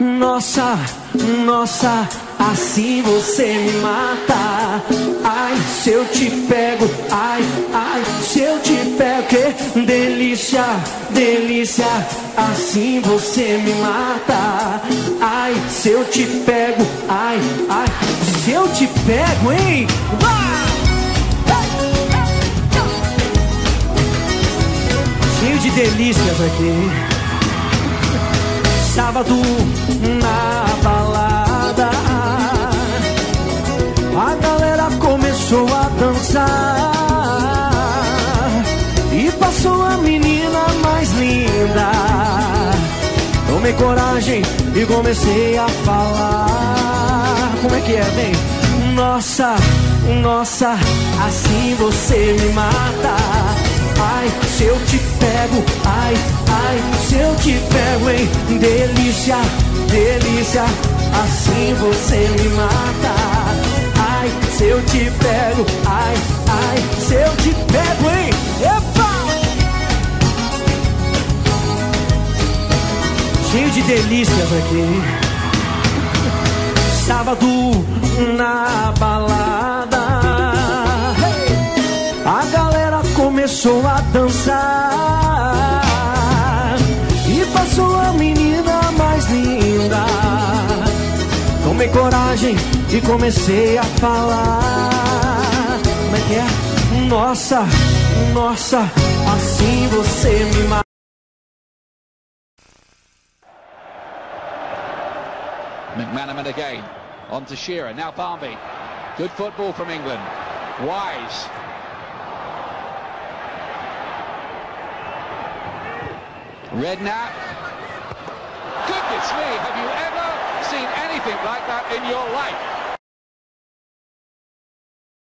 Nossa, nossa, assim você me mata. Ai, se eu te pego, ai, ai, se eu te pego, que delícia, delícia, assim você me mata. Ai, se eu te pego, ai, ai, se eu te pego, hein? Cheio de delícias aqui sábado na balada. A galera começou a dançar e passou a menina mais linda. Tomei coragem e comecei a falar. Como é que é, vem? Nossa, nossa, assim você me mata. Ai, Delícia, delícia, assim você me mata. Ai, se eu te pego, ai, ai, se eu te pego, hein? Epa! Cheio de delícias aqui. Sábado na balada. A galera começou a dançar Tomei coragem e comecei a falar. Como é que é? Nossa, nossa, assim você me mata. McManaman again. On to Shearer. Now Barnby. Good football from England. Wise. Redknapp. Goodness me, have you ever seen anything like that in your life?